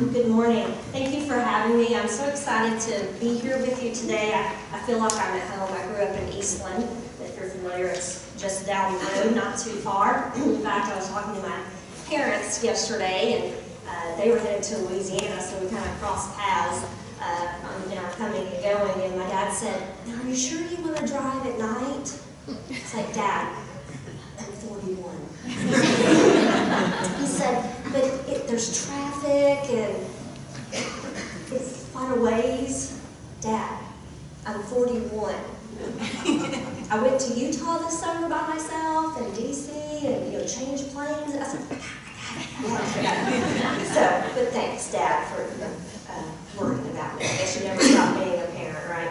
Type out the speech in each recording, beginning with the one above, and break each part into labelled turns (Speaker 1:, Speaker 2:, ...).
Speaker 1: Good morning. Thank you for having me. I'm so excited to be here with you today. I, I feel like I'm at home. I grew up in Eastland. If you're familiar, it's just down the road, not too far. In fact, I was talking to my parents yesterday, and uh, they were headed to Louisiana, so we kind of crossed paths uh, in our coming and going. And my dad said, are you sure you want to drive at night?" It's like, Dad, I'm 41. said, but it, there's traffic and it's quite a ways. Dad, I'm 41. I went to Utah this summer by myself and DC and you know changed planes. I said, so, but thanks, Dad, for uh, worrying about me. I guess you never stop being a parent, right?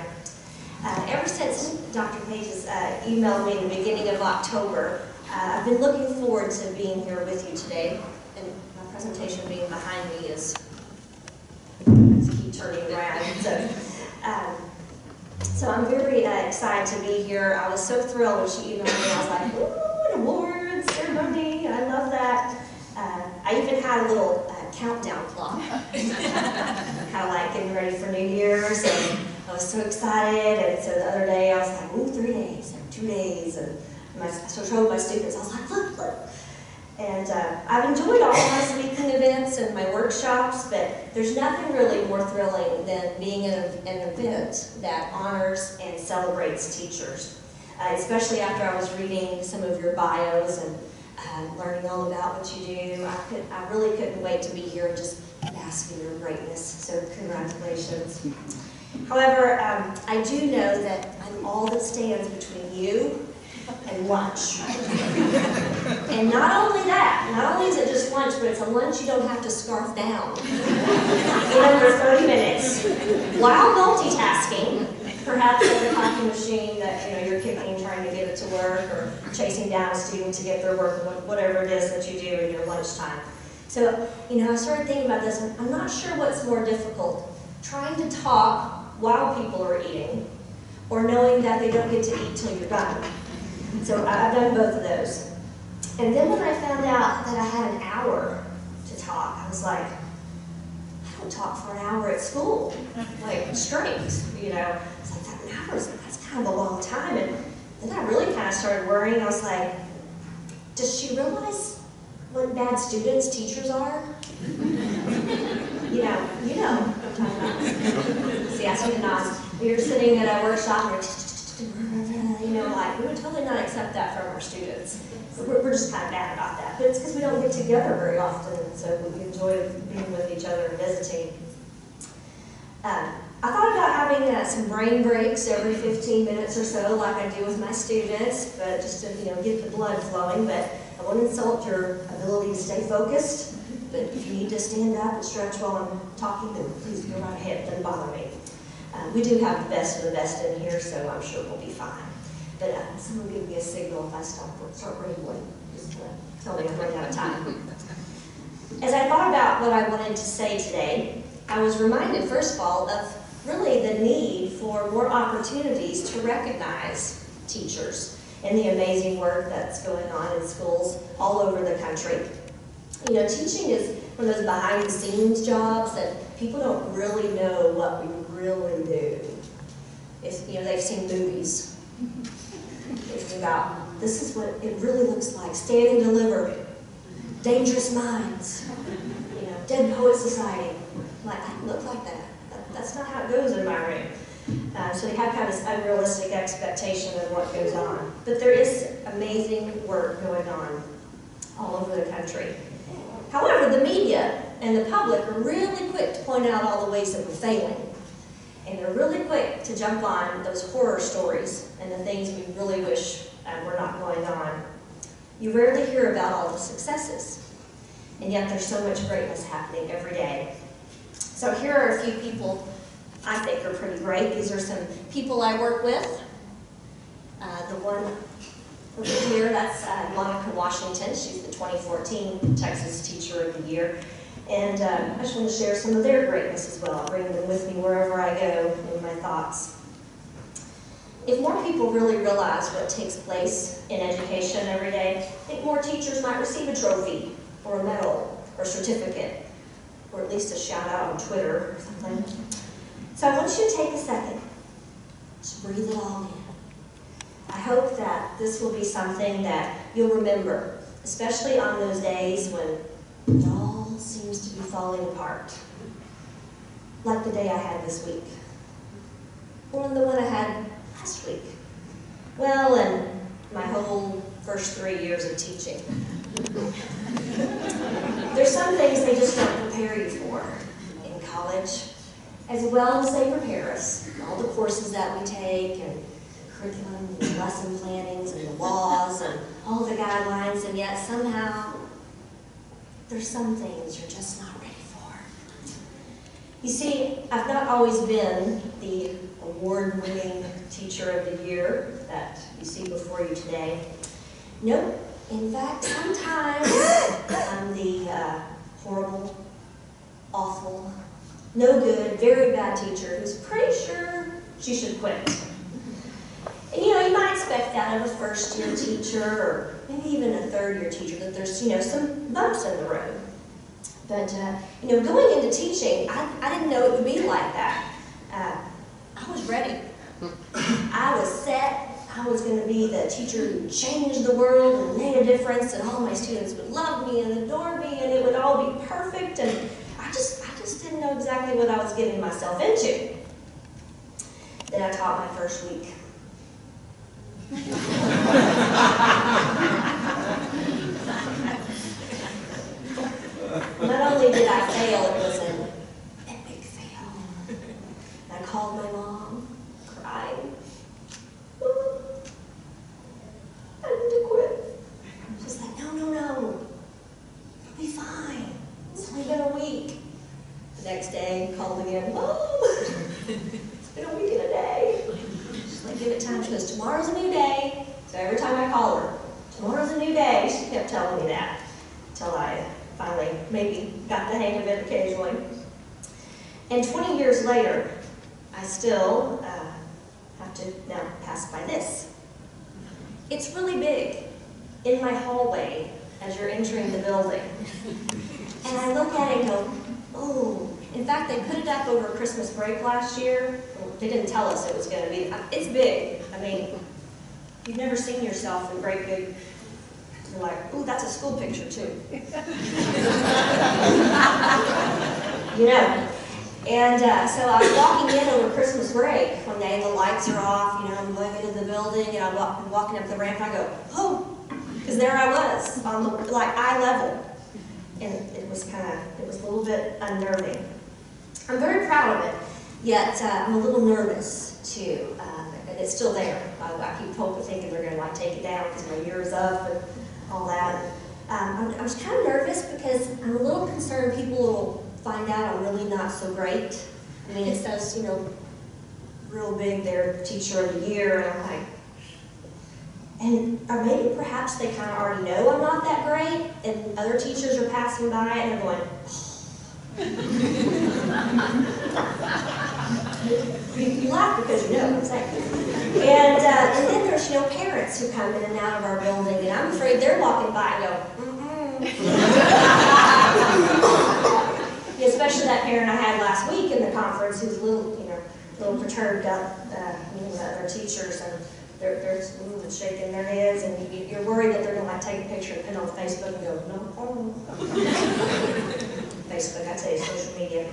Speaker 1: Uh, ever since Dr. Pages uh, emailed me in the beginning of October, uh, I've been looking forward to being here with you today. Presentation being behind me is, keep turning around. So, um, so I'm very uh, excited to be here. I was so thrilled when she emailed me. I was like, ooh, an awards ceremony. I love that. Uh, I even had a little uh, countdown clock, kind of like getting ready for New Year's. And I was so excited. And so the other day I was like, ooh, three days, two days. And my, so I showed my students, I was like, look, look. And uh, I've enjoyed all my speaking events and my workshops, but there's nothing really more thrilling than being in an event that honors and celebrates teachers. Uh, especially after I was reading some of your bios and uh, learning all about what you do. I, could, I really couldn't wait to be here and just bask in your greatness. So congratulations. However, um, I do know that I'm all that stands between you and lunch. and not only that, not only is it just lunch, but it's a lunch you don't have to scarf down in under 30 minutes. While multitasking, perhaps at the coffee machine that you know you're kicking, trying to get it to work, or chasing down a student to get their work, whatever it is that you do in your lunchtime. So, you know, I started thinking about this, and I'm not sure what's more difficult, trying to talk while people are eating, or knowing that they don't get to eat till you're done. So I've done both of those. And then when I found out that I had an hour to talk, I was like, I don't talk for an hour at school, like straight, you know. It's like, that an hour that's kind of a long time. And then I really kind of started worrying. I was like, does she realize what bad students teachers are? you know, you know. See, I see the nods. We were sitting at a workshop and you know, like, we would totally not accept that from our students. We're, we're just kind of bad about that. But it's because we don't get together very often, so we enjoy being with each other and visiting. Uh, I thought about having uh, some brain breaks every 15 minutes or so, like I do with my students, but just to you know get the blood flowing. But I won't insult your ability to stay focused. But if you need to stand up and stretch while I'm talking, then please go right ahead. Doesn't bother me. Uh, we do have the best of the best in here, so I'm sure we'll be fine. But uh, someone give me a signal if I stop or start rambling. Just uh, tell me I'm running out of time. As I thought about what I wanted to say today, I was reminded, first of all, of really the need for more opportunities to recognize teachers and the amazing work that's going on in schools all over the country. You know, teaching is one of those behind the scenes jobs that people don't really know what we really do. If, you know, they've seen movies. About, this is what it really looks like. Stand and deliver. Dangerous minds. You know, Dead Poet Society. Like, I look like that. that. That's not how it goes in my room. Uh, so they have kind of this unrealistic expectation of what goes on. But there is amazing work going on all over the country. However, the media and the public are really quick to point out all the ways that we're failing. And they're really quick to jump on those horror stories and the things we really wish uh, were not going on. You rarely hear about all the successes. And yet there's so much greatness happening every day. So here are a few people I think are pretty great. These are some people I work with. Uh, the one over here, that's uh, Monica Washington. She's the 2014 Texas Teacher of the Year. And um, I just want to share some of their greatness as well. Bring them with me wherever I go in my thoughts. If more people really realize what takes place in education every day, I think more teachers might receive a trophy or a medal or a certificate. or at least a shout out on Twitter or something. So I want you to take a second to breathe it all in. I hope that this will be something that you'll remember, especially on those days when it all seems to be falling apart. Like the day I had this week, or the one I had last week. Well, and my whole first three years of teaching. There's some things they just don't prepare you for in college, as well as they prepare us. All the courses that we take, and the curriculum, and lesson plannings, and the laws, and all the guidelines, and yet somehow there's some things you're just not ready for. You see, I've not always been the award-winning teacher of the year that you see before you today. Nope. In fact, sometimes I'm the uh, horrible, awful, no good, very bad teacher who's pretty sure she should quit. And you know, you might expect that of a first year teacher or maybe even a third year teacher that there's, you know, some bumps in the road. But, uh, you know, going into teaching, I, I didn't know it would be like that. Uh, I was ready. I was set. I was going to be the teacher who changed the world and made a difference, and all my students would love me and adore me, and it would all be perfect. And I just, I just didn't know exactly what I was getting myself into. Then I taught my first week. Not only did I fail, it was an epic fail. I called my mom, crying. I need to quit. She's like, no, no, no. You'll be fine. It's only been a week. The next day, called again, Mom, it's been a week and a day. She's like, give it time. She goes, tomorrow's a new day. So every time I call her, tomorrow's a new day, she kept telling me that until I finally maybe got the hang of it occasionally. And 20 years later, I still uh, have to now pass by this. It's really big in my hallway as you're entering the building. And I look at it and go, oh. In fact, they put it up over Christmas break last year. They didn't tell us it was going to be. It's big. I mean, you've never seen yourself in great big you're like, ooh, that's a school picture too. you know. And uh, so I was walking in over Christmas break one day, and the lights are off, you know, I'm going into the building, and I'm walking up the ramp, and I go, oh, because there I was, on the, like, eye level. And it was kind of, it was a little bit unnerving. I'm very proud of it, yet uh, I'm a little nervous too. Uh, and it's still there. I, I keep hoping, thinking they're going to like take it down because my year is up and all that. Um, I was kind of nervous because I'm a little concerned people will find out I'm really not so great. I mean, it says, you know, real big there, teacher of the year, and I'm like, and or maybe perhaps they kind of already know I'm not that great, and other teachers are passing by and they're going, you, you laugh because you know what I'm saying. And, uh, and then there's, you know, parents who come in and out of our building, and I'm afraid they're walking by and go, mm-mm. Especially that parent I had last week in the conference who's a little, you know, little perturbed up, uh, meeting the other teachers, and they're, they're mm, shaking their heads, and you, you're worried that they're going to like take a picture and put it on Facebook and go, no, oh. Facebook, I tell you, social media.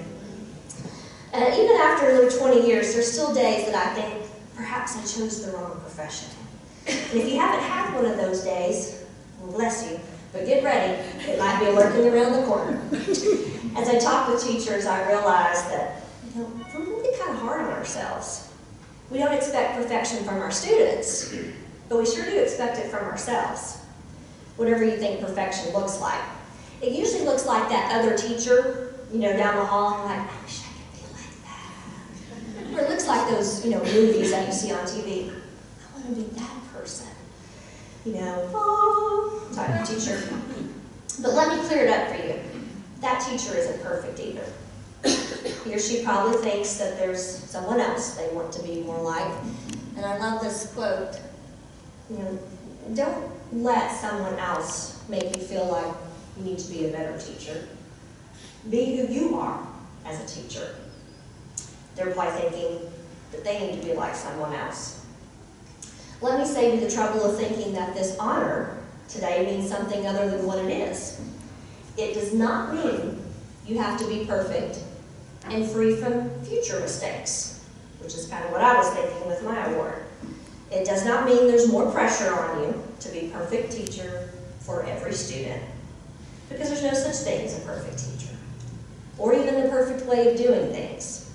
Speaker 1: Uh, even after nearly 20 years, there's still days that I think perhaps I chose the wrong profession. And if you haven't had one of those days, well, bless you, but get ready, it might be lurking around the corner. As I talk with teachers, I realize that you know, we're really kind of hard on ourselves. We don't expect perfection from our students, mm-hmm. but we sure do expect it from ourselves. Whatever you think perfection looks like. It usually looks like that other teacher, you know, down the hall, and like, I wish I could be like that. or it looks like those, you know, movies that you see on TV. I want to be that person. You know, oh, type of teacher. But let me clear it up for you. That teacher isn't perfect either. He or she probably thinks that there's someone else they want to be more like. And I love this quote. You know, don't let someone else make you feel like you need to be a better teacher. Be who you are as a teacher. They're probably thinking that they need to be like someone else. Let me save you the trouble of thinking that this honor today means something other than what it is. It does not mean you have to be perfect and free from future mistakes, which is kind of what I was thinking with my award. It does not mean there's more pressure on you to be perfect teacher for every student, because there's no such thing as a perfect teacher, or even the perfect way of doing things,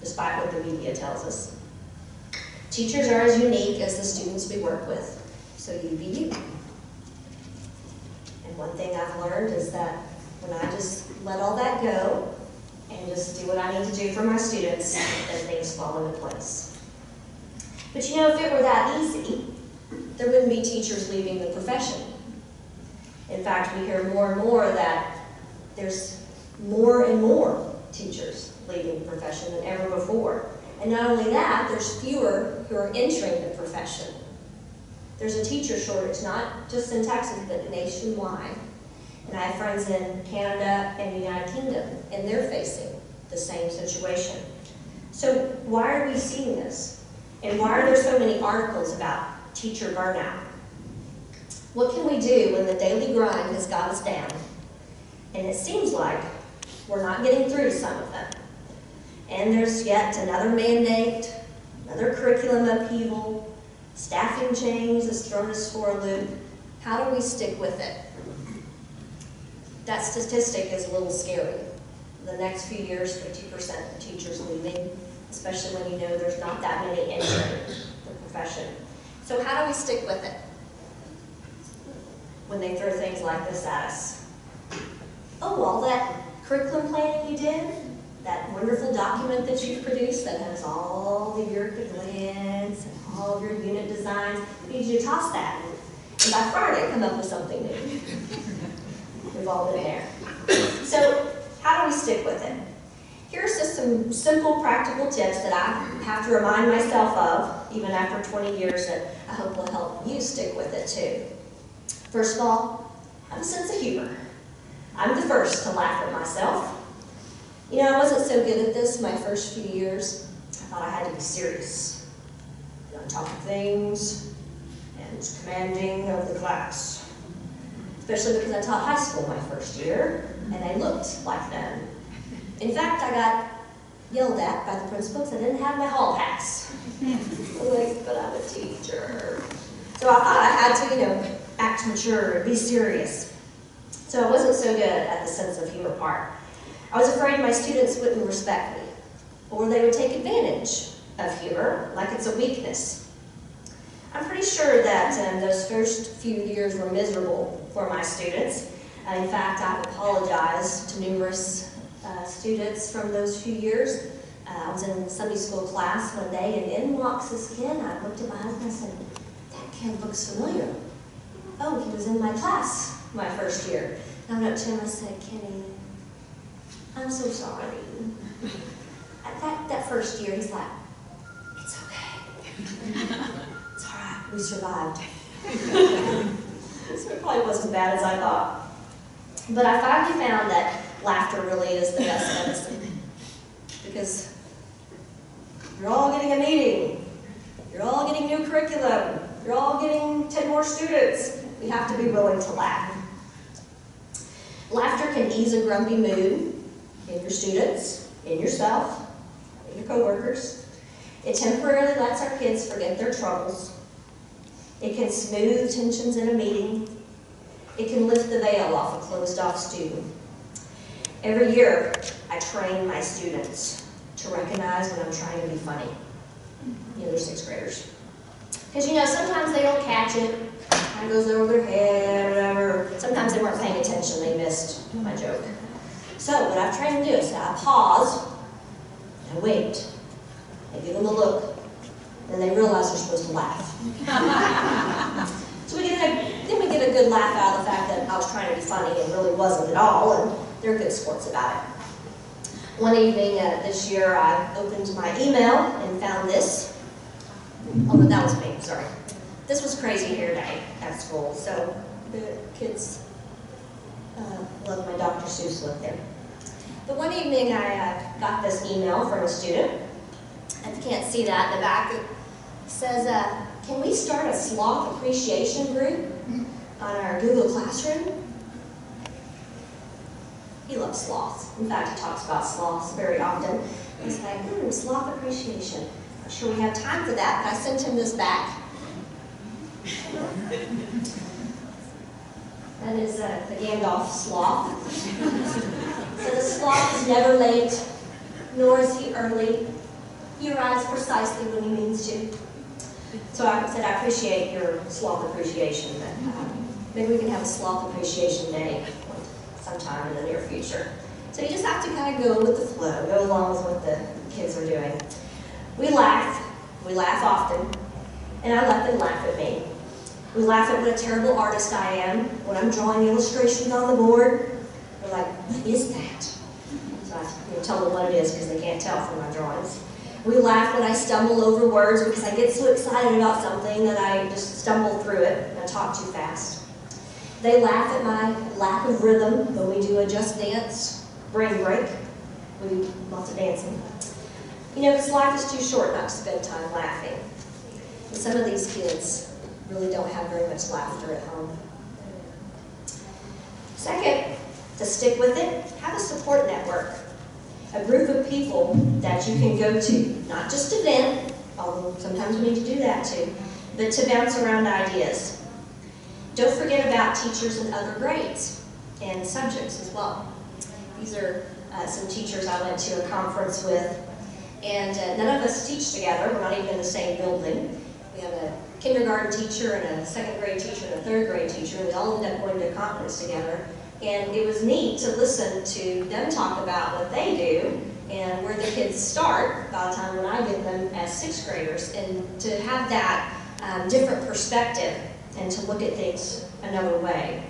Speaker 1: despite what the media tells us. Teachers are as unique as the students we work with, so you be you. And one thing I've learned is that when I just let all that go and just do what I need to do for my students, then things fall into place. But you know, if it were that easy, there wouldn't be teachers leaving the profession. In fact, we hear more and more that there's more and more teachers leaving the profession than ever before. And not only that, there's fewer who are entering the profession. There's a teacher shortage, not just in Texas, but nationwide. And I have friends in Canada and the United Kingdom, and they're facing the same situation. So why are we seeing this? And why are there so many articles about teacher burnout? What can we do when the daily grind has got us down? And it seems like we're not getting through some of them. And there's yet another mandate, another curriculum upheaval, staffing change that's thrown us for a loop. How do we stick with it? That statistic is a little scary. The next few years, 50% of teachers leaving, especially when you know there's not that many entering the profession. So how do we stick with it when they throw things like this at us? Oh, all that curriculum planning you did, that wonderful document that you've produced that has all the your plans and all of your unit designs, we need you to toss that. And by Friday, come up with something new. We've all been there. So how do we stick with it? Here's just some simple practical tips that I have to remind myself of, even after 20 years, that I hope will help you stick with it too. First of all, have a sense of humor. I'm the first to laugh at myself. You know, I wasn't so good at this my first few years. I thought I had to be serious, on top of things, and commanding of the class. Especially because I taught high school my first year, and I looked like them. In fact, I got yelled at by the principal because I didn't have my hall pass. like, but I'm a teacher. So I thought I had to, you know, act mature and be serious. So I wasn't so good at the sense of humor part. I was afraid my students wouldn't respect me, or they would take advantage of humor, like it's a weakness. I'm pretty sure that um, those first few years were miserable for my students. Uh, in fact, I've apologized to numerous uh, students from those few years. Uh, I was in Sunday school class one day, and in walks this kid. I looked at my husband and said, that kid looks familiar. Oh, he was in my class my first year. And I went up to him and I said, Kenny, I'm so sorry. At that, that first year, he's like, it's okay. It's all right, we survived. so it probably wasn't as bad as I thought. But I finally found that laughter really is the best medicine. Because you're all getting a meeting. You're all getting new curriculum. You're all getting 10 more students. We have to be willing to laugh. Laughter can ease a grumpy mood in your students, in yourself, in your coworkers. It temporarily lets our kids forget their troubles. It can smooth tensions in a meeting. It can lift the veil off a closed-off student. Every year, I train my students to recognize when I'm trying to be funny. The other sixth graders. Because, you know, sometimes they don't catch it. It goes over their head, whatever. Sometimes they weren't paying attention. They missed my joke. So what I've them to do is I pause, I wait, I give them a look, and they realize they're supposed to laugh. so we get a, then we get a good laugh out of the fact that I was trying to be funny and really wasn't at all, and they're good sports about it. One evening uh, this year, I opened my email and found this. Oh, but that was me, sorry. This was crazy hair day at school, so the kids uh, love my Dr. Seuss look there. But one evening I uh, got this email from a student. If you can't see that in the back, says, uh, can we start a sloth appreciation group on our Google Classroom? He loves sloths. In fact, he talks about sloths very often. He's like, hmm, sloth appreciation. Not sure we have time for that, but I sent him this back. That is uh, the Gandalf sloth. so the sloth is never late, nor is he early. He arrives precisely when he means to. So I said, I appreciate your sloth appreciation. But, um, maybe we can have a sloth appreciation day sometime in the near future. So you just have to kind of go with the flow, go along with what the kids are doing. We laugh, we laugh often, and I let them laugh at me. We laugh at what a terrible artist I am when I'm drawing illustrations on the board. They're like, what is that? So I you know, tell them what it is because they can't tell from my drawings. We laugh when I stumble over words because I get so excited about something that I just stumble through it and I talk too fast. They laugh at my lack of rhythm when we do a just dance brain break. We do lots of dancing. You know, because life is too short not to spend time laughing. And some of these kids really don't have very much laughter at home. Second, to stick with it, have a support network. A group of people that you can go to, not just to vent, although sometimes we need to do that too, but to bounce around ideas. Don't forget about teachers in other grades and subjects as well. These are uh, some teachers I went to a conference with, and uh, none of us teach together. We're not even in the same building. We have a kindergarten teacher and a second grade teacher and a third grade teacher, and we all end up going to a conference together. And it was neat to listen to them talk about what they do and where the kids start by the time when I get them as sixth graders, and to have that um, different perspective and to look at things another way.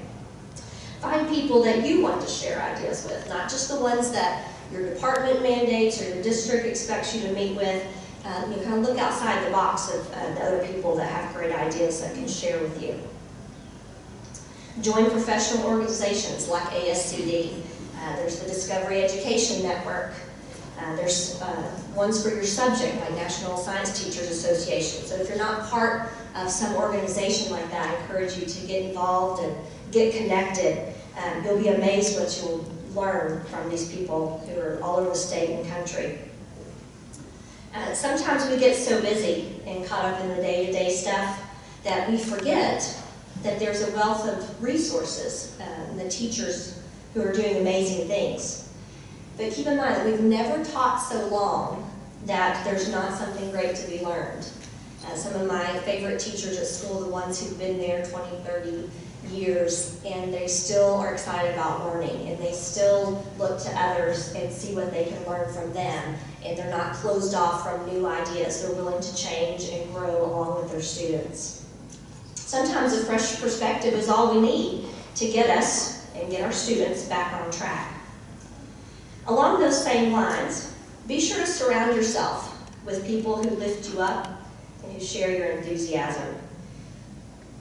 Speaker 1: Find people that you want to share ideas with, not just the ones that your department mandates or your district expects you to meet with, um, you kind of look outside the box of uh, the other people that have great ideas that can share with you. Join professional organizations like ASCD. Uh, there's the Discovery Education Network. Uh, there's uh, ones for your subject, like National Science Teachers Association. So if you're not part of some organization like that, I encourage you to get involved and get connected. Um, you'll be amazed what you'll learn from these people who are all over the state and country. Uh, sometimes we get so busy and caught up in the day-to-day -day stuff that we forget that there's a wealth of resources uh, and the teachers who are doing amazing things. But keep in mind that we've never taught so long that there's not something great to be learned. Uh, some of my favorite teachers at school, the ones who've been there 20, 30 years and they still are excited about learning and they still look to others and see what they can learn from them and they're not closed off from new ideas. They're willing to change and grow along with their students. Sometimes a fresh perspective is all we need to get us and get our students back on track. Along those same lines, be sure to surround yourself with people who lift you up and who share your enthusiasm.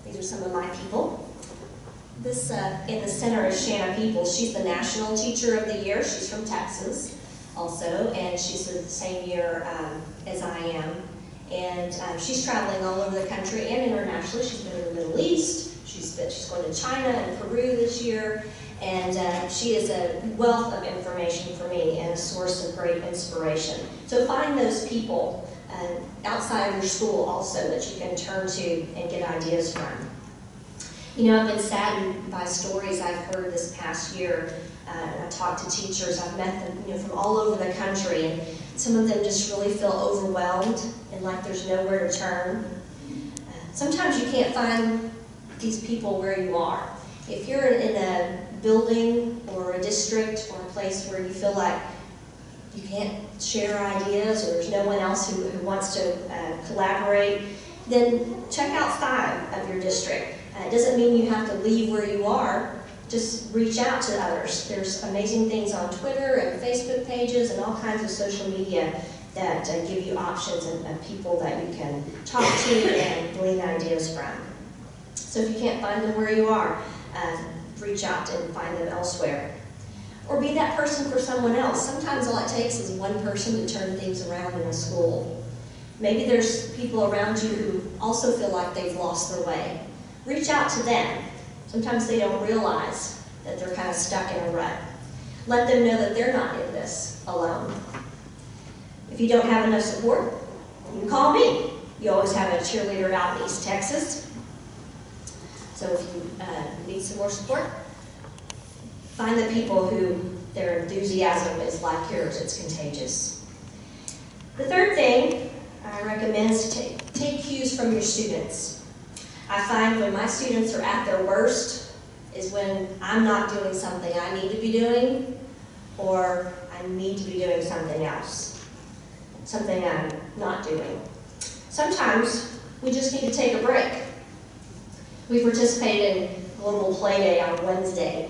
Speaker 1: These are some of my people. This uh, in the center is Shanna Peoples. She's the National Teacher of the Year. She's from Texas also, and she's the same year um, as I am. And um, she's traveling all over the country and internationally. She's been in the Middle East. She's, been, she's going to China and Peru this year. And uh, she is a wealth of information for me and a source of great inspiration. So find those people uh, outside of your school also that you can turn to and get ideas from. You know, I've been saddened by stories I've heard this past year. Uh, I've talked to teachers, I've met them you know, from all over the country, and some of them just really feel overwhelmed and like there's nowhere to turn. Uh, sometimes you can't find these people where you are. If you're in a building or a district or a place where you feel like you can't share ideas or there's no one else who, who wants to uh, collaborate, then check outside of your district. Uh, it doesn't mean you have to leave where you are. Just reach out to others. There's amazing things on Twitter and Facebook pages and all kinds of social media that uh, give you options and, and, people that you can talk to and glean ideas from. So if you can't find them where you are, uh, reach out and find them elsewhere. or be that person for someone else. Sometimes all it takes is one person to turn things around in a school. Maybe there's people around you who also feel like they've lost their way. Reach out to them. Sometimes they don't realize that they're kind of stuck in a rut. Let them know that they're not in this alone. If you don't have enough support, you can call me. You always have a cheerleader out in East Texas. So if you uh, need some more support, find the people who their enthusiasm is like yours. It's contagious. The third thing I recommend is to take, take cues from your students. I find when my students are at their worst is when I'm not doing something I need to be doing or I need to be doing something else, something I'm not doing. Sometimes we just need to take a break. We participated in Global Play Day on Wednesday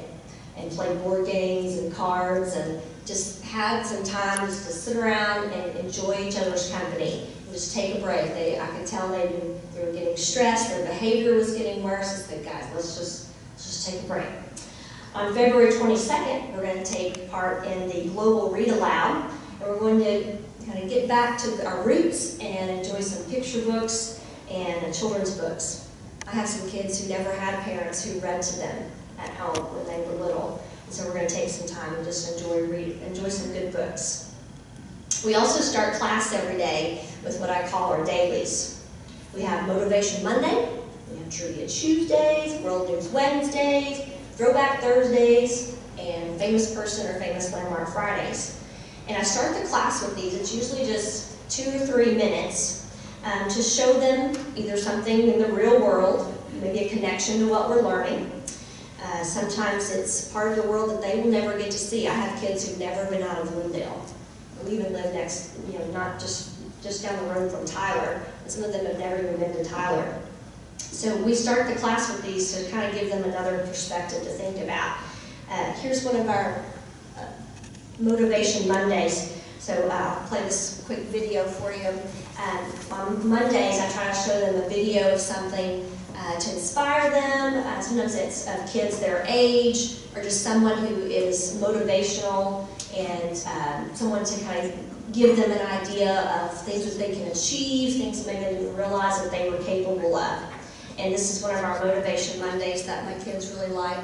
Speaker 1: and played board games and cards and just had some time just to sit around and enjoy each other's company and just take a break. They, I could tell they, they were getting stressed, their behavior was getting worse. I said, guys, let's just, let's just take a break. On February 22nd, we're going to take part in the Global Read Aloud, and we're going to kind of get back to our roots and enjoy some picture books and children's books. I have some kids who never had parents who read to them at home when they were little, and so we're going to take some time and just enjoy read, enjoy some good books. We also start class every day with what I call our dailies. We have Motivation Monday, we have Trivia Tuesdays, World News Wednesdays, Throwback Thursdays, and Famous Person or Famous Landmark Fridays. And I start the class with these. It's usually just two or three minutes um, to show them either something in the real world, maybe a connection to what we're learning. Uh, sometimes it's part of the world that they will never get to see. I have kids who've never been out of Lindale. We even live next, you know, not just, just down the road from Tyler. Some of them have never even been to Tyler. So we start the class with these to kind of give them another perspective to think about. Uh, here's one of our uh, Motivation Mondays. So uh, I'll play this quick video for you. Um, on Mondays, I try to show them a video of something uh, to inspire them. Uh, sometimes it's of kids their age, or just someone who is motivational and um, someone to kind of give them an idea of things that they can achieve, things that they didn't realize that they were capable of. And this is one of our Motivation Mondays that my kids really like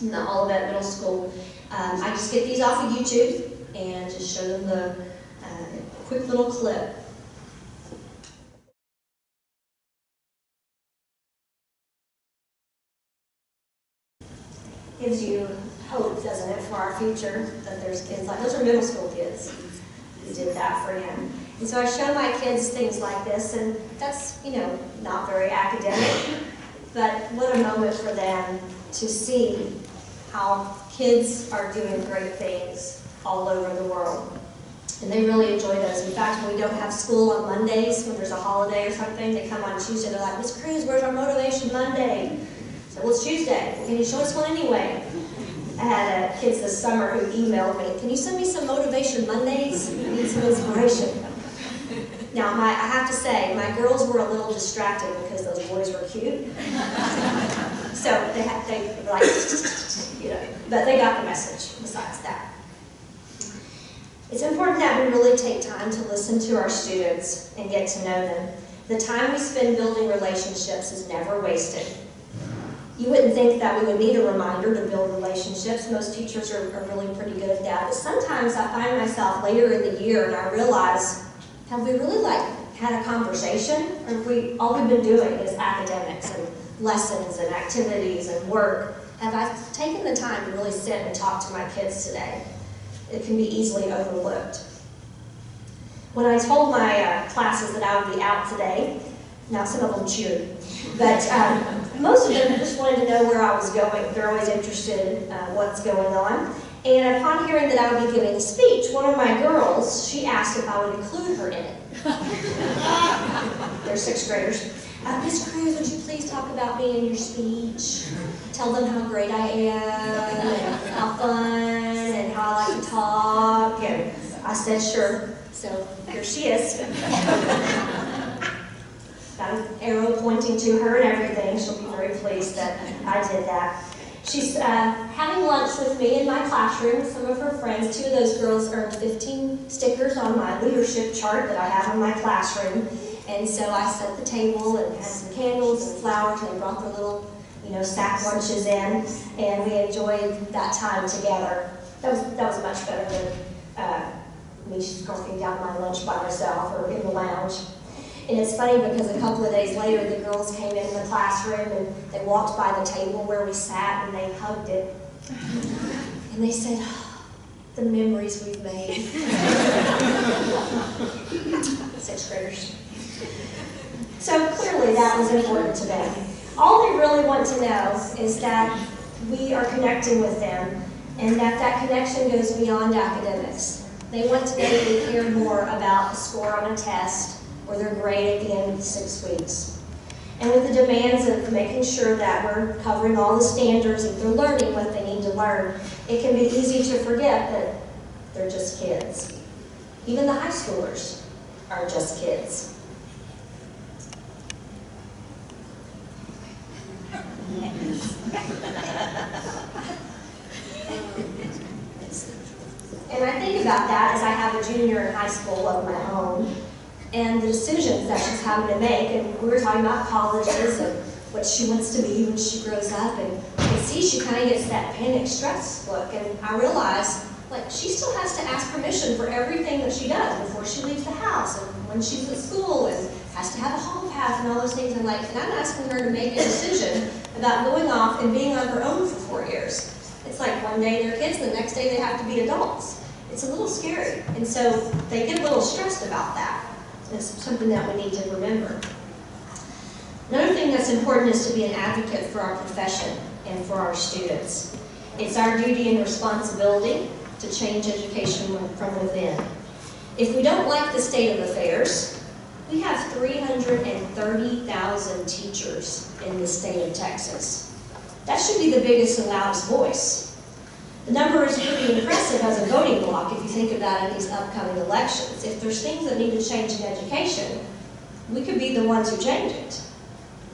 Speaker 1: in the Olivet Middle School. Um, I just get these off of YouTube and just show them the uh, quick little clip. Gives you hope, doesn't it, for our future, that there's kids like, those are middle school kids did that for him. And so I show my kids things like this, and that's, you know, not very academic, but what a moment for them to see how kids are doing great things all over the world. And they really enjoy those. In fact, when we don't have school on Mondays, when there's a holiday or something, they come on Tuesday, they're like, Miss Crews, where's our Motivation Monday? So, well, it's Tuesday. Can you show us one anyway? I had kids this summer who emailed me, can you send me some Motivation Mondays? I need some inspiration. Now, my, I have to say, my girls were a little distracted because those boys were cute. so they, had, they were like, you know, but they got the message besides that. It's important that we really take time to listen to our students and get to know them. The time we spend building relationships is never wasted. You wouldn't think that we would need a reminder to build relationships. Most teachers are, are really pretty good at that. But sometimes I find myself later in the year and I realize have we really like had a conversation? Or we all we've been doing is academics and lessons and activities and work? Have I taken the time to really sit and talk to my kids today? It can be easily overlooked. When I told my uh, classes that I would be out today, now some of them cheered, but um, most of them just wanted to know where I was going. They're always interested in uh, what's going on. And upon hearing that I would be giving a speech, one of my girls, she asked if I would include her in it. They're sixth graders. Uh, Miss Crews, would you please talk about me in your speech? Tell them how great I am, and how fun, and how I like to talk. And I said, sure. So here she is. Got an arrow pointing to her and everything. She'll be very pleased that I did that. She's uh, having lunch with me in my classroom with some of her friends. Two of those girls earned 15 stickers on my leadership chart that I have in my classroom. And so I set the table and had some candles and flowers, and they brought their little, you know, sack lunches in, and we enjoyed that time together. That was that was much better than uh, me scarfing down my lunch by myself or in the lounge. And it's funny because a couple of days later, the girls came in the classroom and they walked by the table where we sat and they hugged it. And they said, oh, the memories we've made. Sixth graders. So clearly that was important to them. All they really want to know is that we are connecting with them and that that connection goes beyond academics. They want to know that we care more about the score on a test or their grade at the end of the six weeks. And with the demands of making sure that we're covering all the standards, and they're learning what they need to learn, it can be easy to forget that they're just kids. Even the high schoolers are just kids. And I think about that as I have a junior in high school of my own and the decisions that she's having to make. And we were talking about colleges and what she wants to be when she grows up. And I see she kind of gets that panic stress look. And I realize, like, she still has to ask permission for everything that she does before she leaves the house and when she's at school and has to have a hall pass and all those things. And like, and I'm asking her to make a decision about going off and being on her own for four years. It's like one day they're kids, the next day they have to be adults. It's a little scary. And so they get a little stressed about that. It's something that we need to remember. Another thing that's important is to be an advocate for our profession and for our students. It's our duty and responsibility to change education from within. If we don't like the state of affairs, we have 330,000 teachers in the state of Texas. That should be the biggest and loudest voice. The number is pretty impressive as a voting bloc if you think about it in these upcoming elections. If there's things that need to change in education, we could be the ones who change it.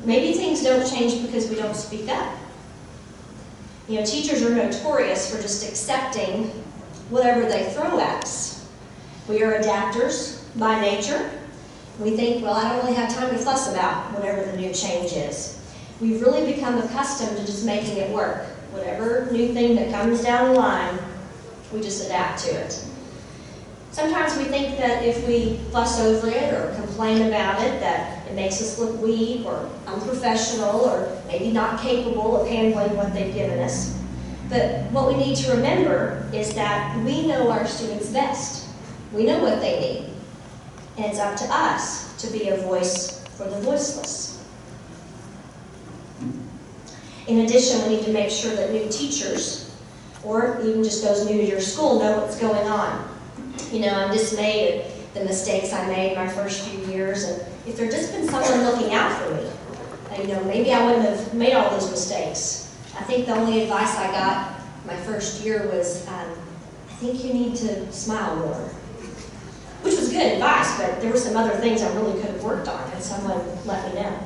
Speaker 1: Maybe things don't change because we don't speak up. You know, teachers are notorious for just accepting whatever they throw at us. We are adapters by nature. We think, well, I don't really have time to fuss about whatever the new change is. We've really become accustomed to just making it work. Whatever new thing that comes down the line, we just adapt to it. Sometimes we think that if we fuss over it or complain about it, that it makes us look weak or unprofessional or maybe not capable of handling what they've given us. But what we need to remember is that we know our students best. We know what they need. And it's up to us to be a voice for the voiceless. In addition, we need to make sure that new teachers, or even just those new to your school, know what's going on. You know, I'm dismayed at the mistakes I made my first few years, and if there'd just been someone looking out for me, you know, maybe I wouldn't have made all those mistakes. I think the only advice I got my first year was, um, I think you need to smile more. Which was good advice, but there were some other things I really could have worked on, and someone let me know.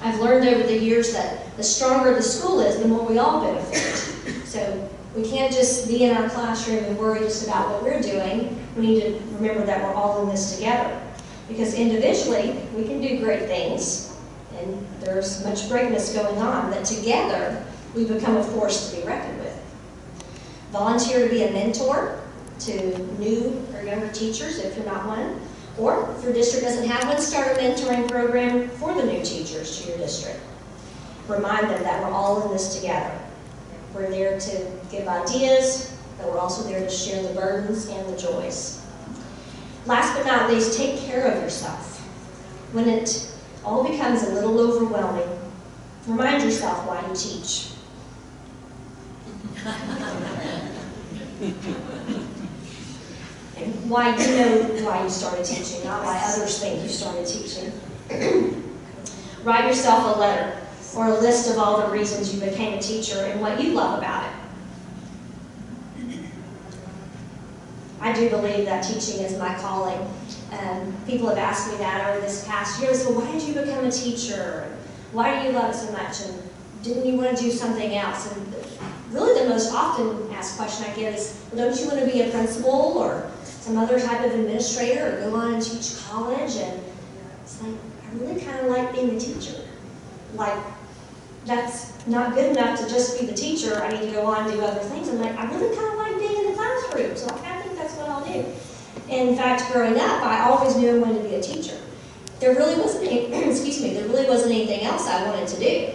Speaker 1: I've learned over the years that the stronger the school is, the more we all benefit. So we can't just be in our classroom and worry just about what we're doing. We need to remember that we're all in this together. Because individually, we can do great things, and there's much greatness going on, that together, we become a force to be reckoned with. Volunteer to be a mentor to new or younger teachers if you're not one. Or if your district doesn't have one, start a mentoring program for the new teachers to your district. Remind them that we're all in this together. We're there to give ideas, but we're also there to share the burdens and the joys. Last but not least, take care of yourself. When it all becomes a little overwhelming, remind yourself why you teach. why you know why you started teaching, not why others think you started teaching. Write yourself a letter or a list of all the reasons you became a teacher and what you love about it. I do believe that teaching is my calling. Um, people have asked me that over this past year. So why did you become a teacher? Why do you love it so much? And didn't you want to do something else? And really the most often asked question I get is, well, don't you want to be a principal or some other type of administrator or go on and teach college? And it's like, I really kind of like being a teacher. Like, that's not good enough to just be the teacher. I need to go on and do other things. I'm like, I really kind of like being in the classroom, so I think that's what I'll do. In fact, growing up, I always knew I wanted to be a teacher. There really wasn't any, excuse me, there really wasn't anything else I wanted to do.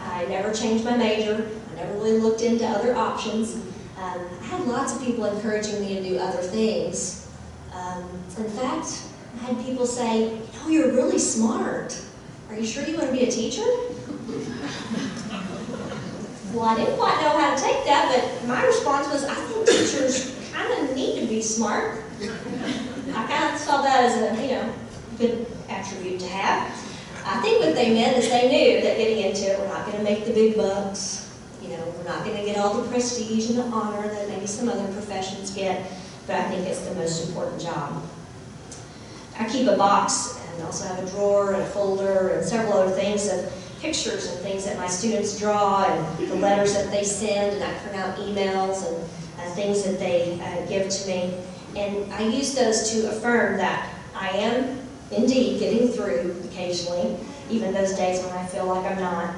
Speaker 1: I never changed my major. I never really looked into other options. Um, I had lots of people encouraging me to do other things. Um, in fact, I had people say, you know, you're really smart. Are you sure you want to be a teacher? well, I didn't quite know how to take that, but my response was, I think teachers kind of need to be smart. I kind of saw that as a, you know, good attribute to have. I think what they meant is they knew that getting into it, we're not going to make the big bucks. You know, we're not going to get all the prestige and the honor that maybe some other professions get, but I think it's the most important job. I keep a box and also have a drawer and a folder and several other things of pictures and things that my students draw and the letters that they send and I print out emails and uh, things that they uh, give to me. And I use those to affirm that I am indeed getting through occasionally, even those days when I feel like I'm not.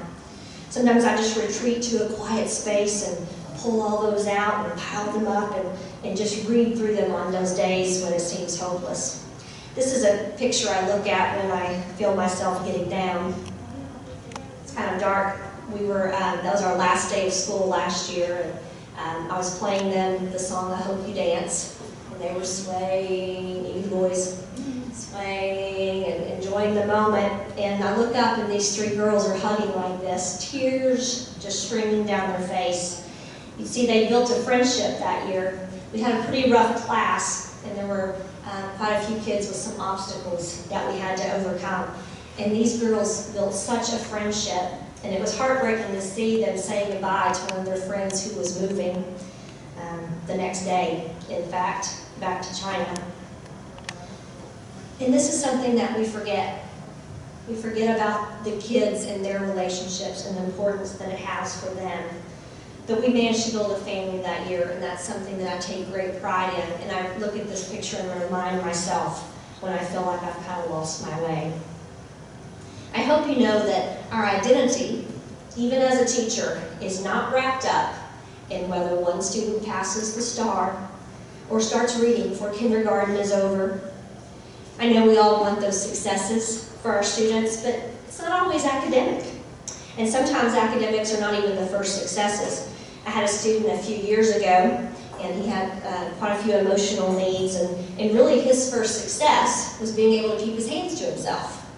Speaker 1: Sometimes I just retreat to a quiet space and pull all those out and pile them up and, and just read through them on those days when it seems hopeless. This is a picture I look at when I feel myself getting down. It's kind of dark. We were, um, that was our last day of school last year, and um, I was playing them the song I Hope You Dance, and they were swaying, you boys, swaying and enjoying the moment. And I look up and these three girls are hugging like this, tears just streaming down their face. You see, they built a friendship that year. We had a pretty rough class, and there were uh, quite a few kids with some obstacles that we had to overcome. And these girls built such a friendship, and it was heartbreaking to see them saying goodbye to one of their friends who was moving um, the next day, in fact, back to China. And this is something that we forget. We forget about the kids and their relationships and the importance that it has for them. But we managed to build a family that year, and that's something that I take great pride in. And I look at this picture and remind myself when I feel like I've kind of lost my way. I hope you know that our identity, even as a teacher, is not wrapped up in whether one student passes the STAAR or starts reading before kindergarten is over I know we all want those successes for our students, but it's not always academic. And sometimes academics are not even the first successes. I had a student a few years ago, and he had uh, quite a few emotional needs, and, and really his first success was being able to keep his hands to himself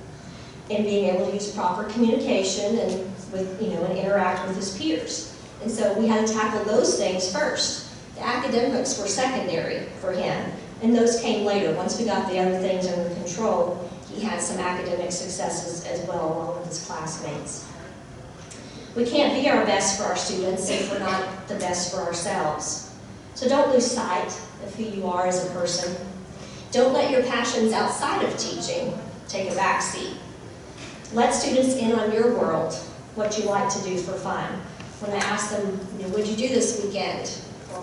Speaker 1: and being able to use proper communication and with, you know, and interact with his peers. And so we had to tackle those things first. The academics were secondary for him. And those came later. Once we got the other things under control, he had some academic successes as well along with his classmates. We can't be our best for our students if we're not the best for ourselves. So don't lose sight of who you are as a person. Don't let your passions outside of teaching take a back seat. Let students in on your world, what you like to do for fun. When I ask them, you know, what'd you do this weekend?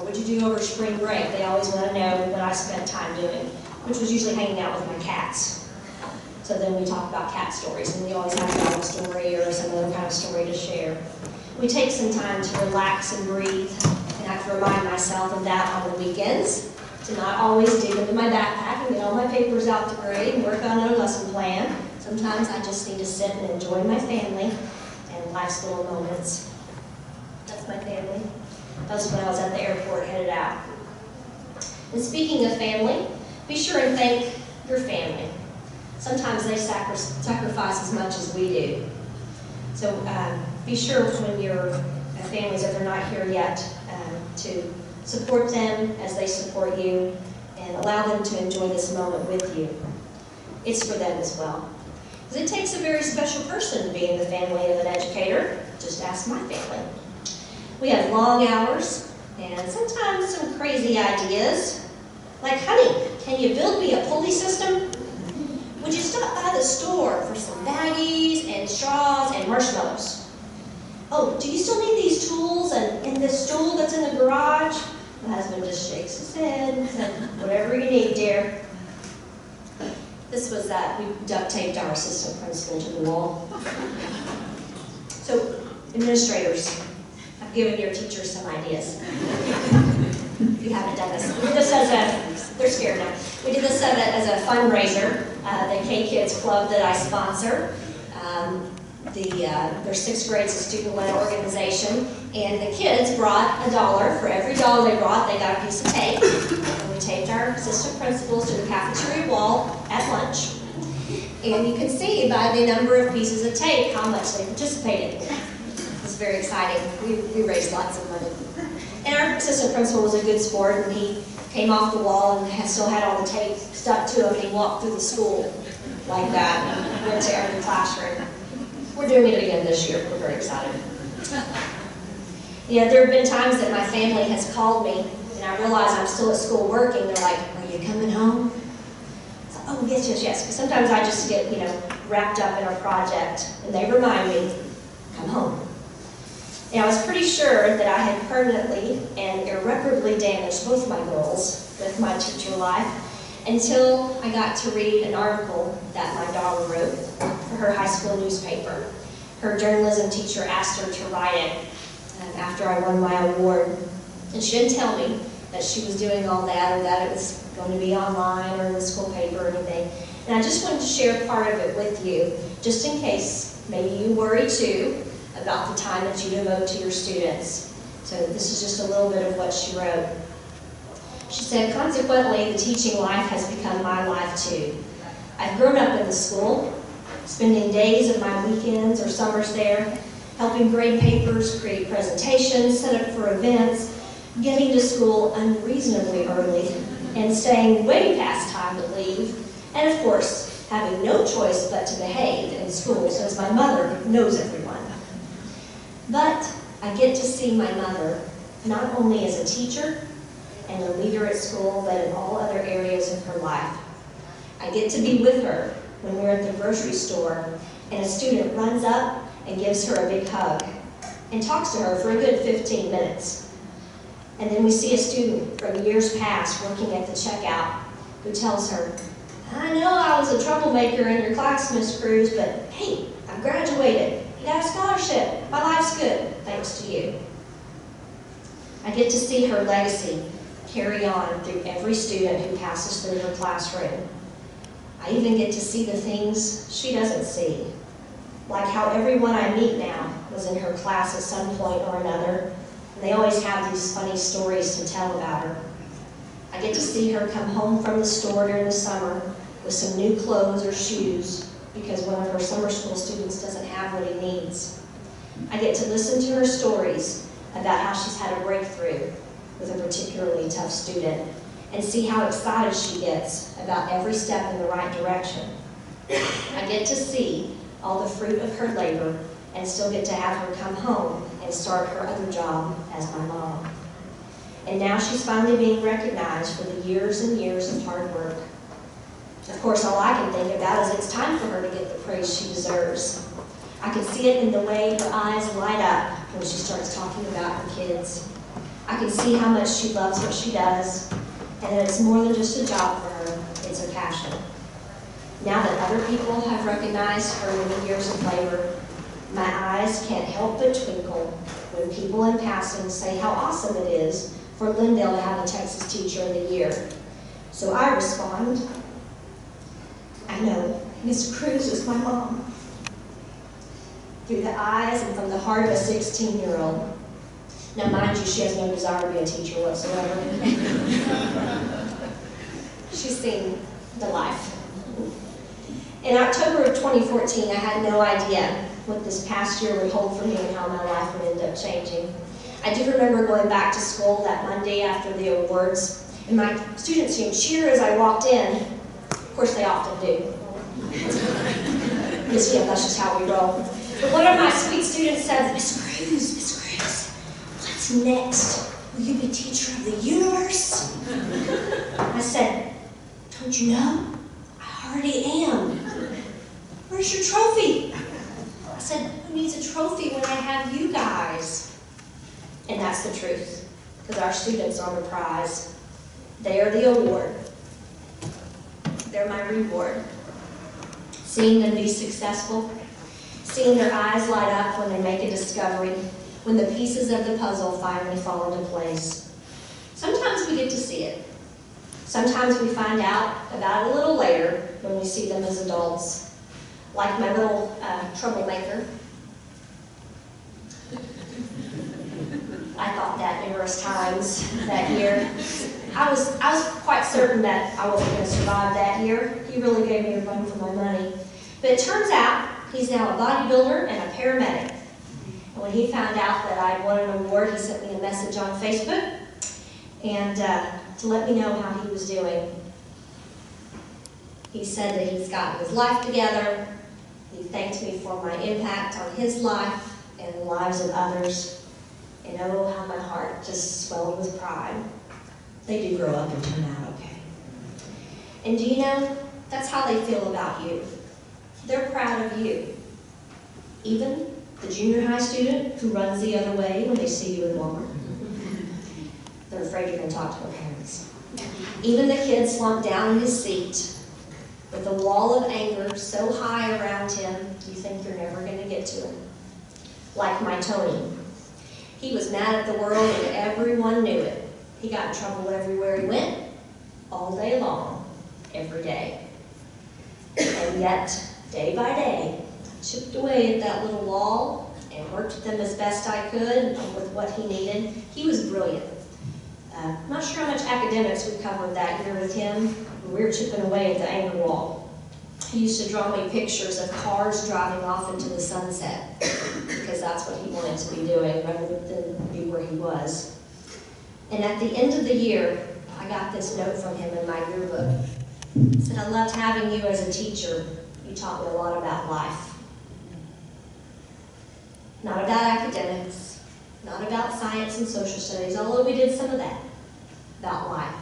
Speaker 1: What'd you do over spring break? They always want to know what I spent time doing, which was usually hanging out with my cats. So then we talk about cat stories, and we always have a dog story or some other kind of story to share. We take some time to relax and breathe, and I have to remind myself of that on the weekends, to not always dig into my backpack and get all my papers out to grade and work on a lesson plan. Sometimes I just need to sit and enjoy my family and life's little moments. That's my family. That's when I was at the airport headed out. And speaking of family, be sure and thank your family. Sometimes they sacrifice as much as we do. So um, be sure when your families, if they're not here yet, um, to support them as they support you and allow them to enjoy this moment with you. It's for them as well. Because it takes a very special person to be in the family of an educator. Just ask my family. We have long hours and sometimes some crazy ideas. Like, honey, can you build me a pulley system? Would you stop by the store for some baggies and straws and marshmallows? oh, do you still need these tools and, and this stool that's in the garage? My husband just shakes his head and said, whatever you need, dear. This was that, we duct taped our assistant principal to the wall. So, administrators, given your teachers some ideas. If you haven't done this, we did this as a, they're scared now. We did this as a, as a fundraiser, uh, the K-Kids Club that I sponsor. Um, the, uh, their sixth grade is a student-led organization, and the kids brought a dollar. For every dollar they brought, they got a piece of tape. And we taped our assistant principals to the cafeteria wall at lunch. And you can see by the number of pieces of tape how much they participated. Very exciting. We, we raised lots of money. And our assistant principal was a good sport, and he came off the wall and had, still had all the tape stuck to him, and he walked through the school like that and went to every classroom. We're doing it again this year. We're very excited. Know, there have been times that my family has called me, and I realize I'm still at school working. They're like, "Are you coming home?" So, oh, yes, yes, yes. Sometimes I just get, you know, wrapped up in a project, and they remind me, "Come home." I was pretty sure that I had permanently and irreparably damaged both my goals with my teacher life until I got to read an article that my daughter wrote for her high school newspaper. Her journalism teacher asked her to write it um, after I won my award. And she didn't tell me that she was doing all that or that it was going to be online or in the school paper or anything. And I just wanted to share part of it with you, just in case maybe you worry too about the time that you devote to your students. So this is just a little bit of what she wrote. She said, consequently, the teaching life has become my life too. I've grown up in the school, spending days of my weekends or summers there, helping grade papers, create presentations, set up for events, getting to school unreasonably early, and staying way past time to leave, and of course, having no choice but to behave in school since my mother knows everyone. But I get to see my mother not only as a teacher and a leader at school, but in all other areas of her life. I get to be with her when we're at the grocery store and a student runs up and gives her a big hug and talks to her for a good 15 minutes. And then we see a student from years past working at the checkout who tells her, I know I was a troublemaker in your class, Miss Crews, but hey, I graduated. Got a scholarship. My life's good, thanks to you. I get to see her legacy carry on through every student who passes through her classroom. I even get to see the things she doesn't see, like how everyone I meet now was in her class at some point or another, and they always have these funny stories to tell about her. I get to see her come home from the store during the summer with some new clothes or shoes because one of her summer school students doesn't have what he needs. I get to listen to her stories about how she's had a breakthrough with a particularly tough student and see how excited she gets about every step in the right direction. I get to see all the fruit of her labor and still get to have her come home and start her other job as my mom. And now she's finally being recognized for the years and years of hard work. Of course, all I can think about is it's time for her to get the praise she deserves. I can see it in the way her eyes light up when she starts talking about her kids. I can see how much she loves what she does, and that it's more than just a job for her, it's a passion. Now that other people have recognized her many years of labor, my eyes can't help but twinkle when people in passing say how awesome it is for Lindale to have a Texas Teacher of the Year. So I respond, I know, Miss Crews is my mom. Through the eyes and from the heart of a 16-year-old, now, mind you, she has no desire to be a teacher whatsoever. She's seen the life. In October of 2014, I had no idea what this past year would hold for me and how my life would end up changing. I do remember going back to school that Monday after the awards, and my students would cheer as I walked in. Of course, they often do. Because, yeah, that's just how we roll. But one of my sweet students says, Miss Crews, Miss Crews, next? Will you be teacher of the universe? I said, don't you know? I already am. Where's your trophy? I said, who needs a trophy when I have you guys? And that's the truth, because our students are the prize. They are the award. They're my reward. Seeing them be successful, seeing their eyes light up when they make a discovery, when the pieces of the puzzle finally fall into place. Sometimes we get to see it. Sometimes we find out about it a little later when we see them as adults. Like my little uh, troublemaker. I thought that numerous times that year. I was, I was quite certain that I wasn't going to survive that year. He really gave me a run for my money. But it turns out he's now a bodybuilder and a paramedic. And when he found out that I won an award, he sent me a message on Facebook and uh, to let me know how he was doing. He said that he's gotten his life together. He thanked me for my impact on his life and the lives of others. And oh, how my heart just swelled with pride. They do grow up and turn out okay. And do you know, that's how they feel about you. They're proud of you. Even the junior high student who runs the other way when they see you in Walmart. They're afraid you're going to talk to their parents. Even the kid slumped down in his seat with a wall of anger so high around him, you think you're never going to get to him. Like my Tony. He was mad at the world and everyone knew it. He got in trouble everywhere he went, all day long, every day. And yet, day by day, I chipped away at that little wall and worked with him as best I could with what he needed. He was brilliant. Uh, not sure how much academics we covered that year with him. We were chipping away at the anger wall. He used to draw me pictures of cars driving off into the sunset because that's what he wanted to be doing rather than be where he was. And at the end of the year, I got this note from him in my yearbook. It said, I loved having you as a teacher. You taught me a lot about life. Not about academics, not about science and social studies, although we did some of that, about life.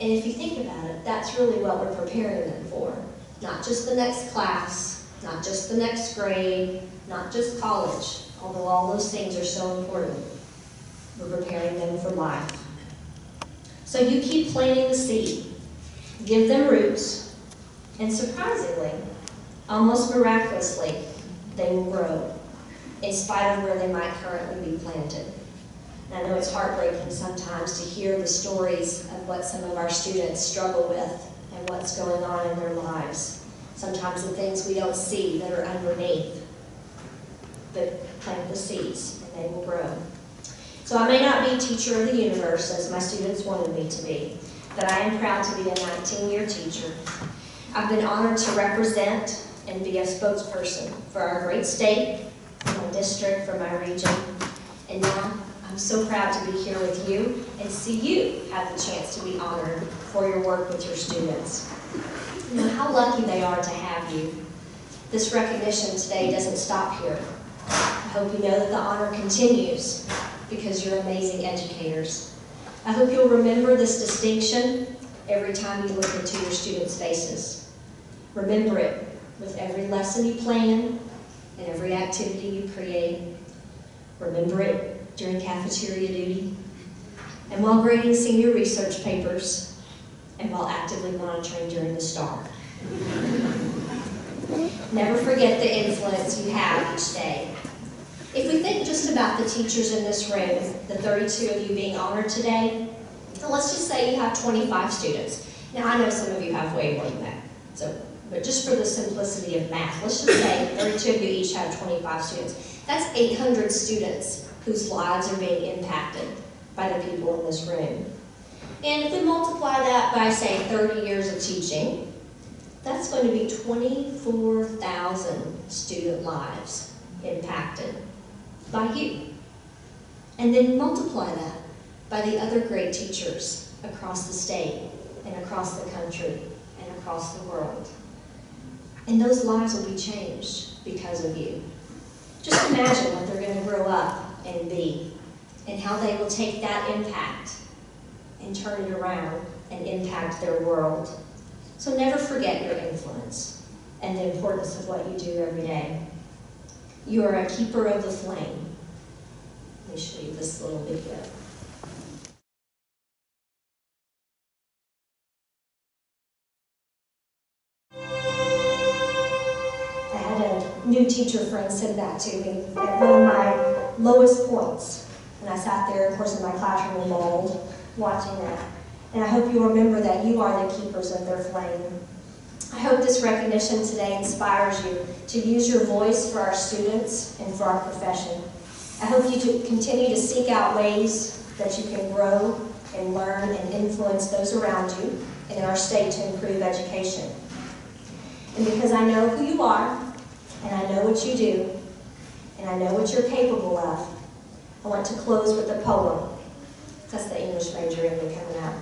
Speaker 1: And if you think about it, that's really what we're preparing them for. Not just the next class, not just the next grade, not just college, although all those things are so important. We're preparing them for life. So you keep planting the seed. Give them roots, and surprisingly, almost miraculously, they will grow, in spite of where they might currently be planted. And I know it's heartbreaking sometimes to hear the stories of what some of our students struggle with and what's going on in their lives. Sometimes the things we don't see that are underneath. But plant the seeds, and they will grow. So I may not be teacher of the universe as my students wanted me to be, but I am proud to be a 19-year teacher. I've been honored to represent and be a spokesperson for our great state, my district, for my region, and now I'm so proud to be here with you and see you have the chance to be honored for your work with your students. You know how lucky they are to have you. This recognition today doesn't stop here. I hope you know that the honor continues because you're amazing educators. I hope you'll remember this distinction every time you look into your students' faces. Remember it with every lesson you plan and every activity you create. Remember it during cafeteria duty and while grading senior research papers and while actively monitoring during the STAAR. Never forget the influence you have each day if we think just about the teachers in this room, the 32 of you being honored today, let's just say you have 25 students. Now I know some of you have way more than that, so, but just for the simplicity of math, let's just say 32 of you each have 25 students. That's 800 students whose lives are being impacted by the people in this room. And if we multiply that by, say, 30 years of teaching, that's going to be 24,000 student lives impacted by you. And then multiply that by the other great teachers across the state and across the country and across the world. And those lives will be changed because of you. Just imagine what they're going to grow up and be and how they will take that impact and turn it around and impact their world. So never forget your influence and the importance of what you do every day. You are a keeper of the flame. Let me show you this little video. I had a new teacher friend said that to me at one of my lowest points. And I sat there, of course, in my classroom bawled, watching that. And I hope you remember that you are the keepers of their flame. I hope this recognition today inspires you to use your voice for our students and for our profession. I hope you to continue to seek out ways that you can grow and learn and influence those around you and in our state to improve education. And because I know who you are, and I know what you do, and I know what you're capable of, I want to close with a poem. That's the English major in me coming out.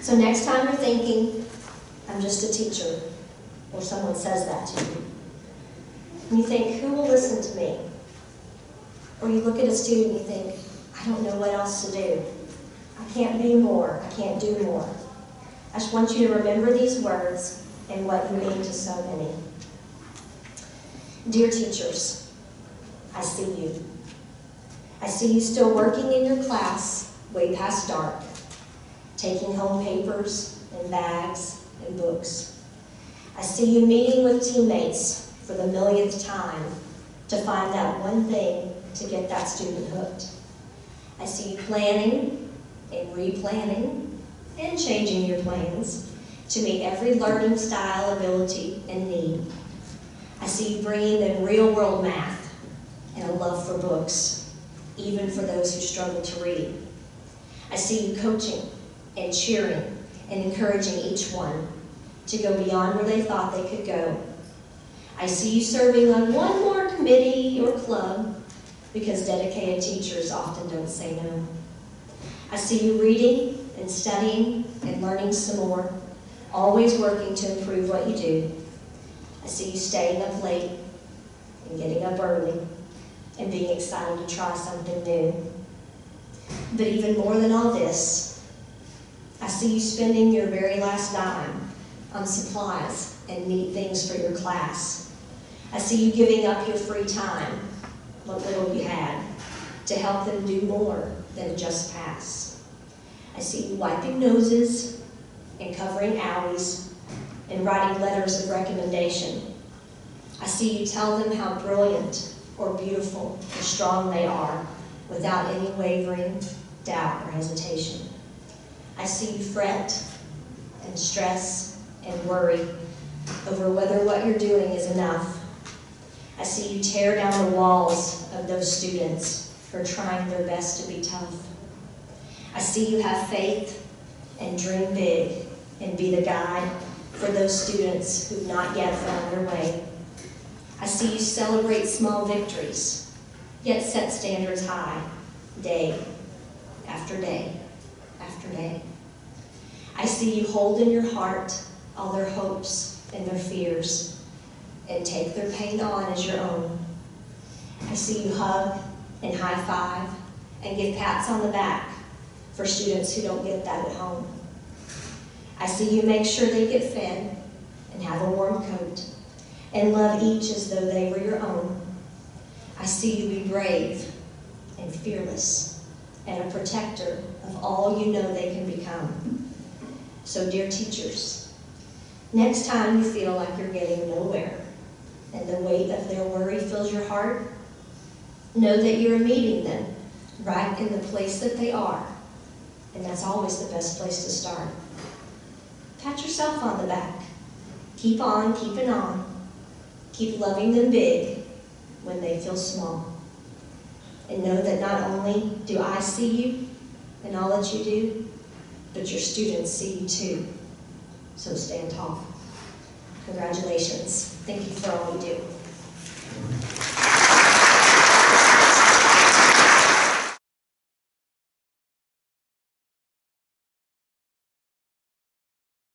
Speaker 1: So next time you're thinking, I'm just a teacher, or someone says that to you, and you think, who will listen to me? Or you look at a student and you think, I don't know what else to do. I can't be more. I can't do more. I just want you to remember these words and what you mean to so many. Dear teachers, I see you. I see you still working in your class way past dark, taking home papers and bags and books. I see you meeting with teammates for the millionth time to find that one thing to get that student hooked. I see you planning and replanning and changing your plans to meet every learning style, ability, and need. I see you bringing them real world math and a love for books, even for those who struggle to read. I see you coaching and cheering and encouraging each one to go beyond where they thought they could go. I see you serving on one more committee or club because dedicated teachers often don't say no. I see you reading and studying and learning some more, always working to improve what you do. I see you staying up late and getting up early and being excited to try something new. But even more than all this, I see you spending your very last dime on supplies and neat things for your class. I see you giving up your free time, what little you had, to help them do more than just pass. I see you wiping noses and covering owies and writing letters of recommendation. I see you tell them how brilliant or beautiful or strong they are without any wavering, doubt, or hesitation. I see you fret and stress and worry over whether what you're doing is enough. I see you tear down the walls of those students are trying their best to be tough. I see you have faith and dream big and be the guide for those students who've not yet found their way. I see you celebrate small victories, yet set standards high, day after day after day. I see you hold in your heart all their hopes and their fears and take their pain on as your own. I see you hug and high five and give pats on the back for students who don't get that at home. I see you make sure they get fed and have a warm coat and love each as though they were your own. I see you be brave and fearless and a protector of all you know they can become. So, dear teachers, next time you feel like you're getting nowhere and the weight of their worry fills your heart, know that you're meeting them right in the place that they are. And that's always the best place to start. Pat yourself on the back. Keep on keeping on. Keep loving them big when they feel small. And know that not only do I see you and all that you do, but your students see you too. So stand tall. Congratulations. Thank you for all you do.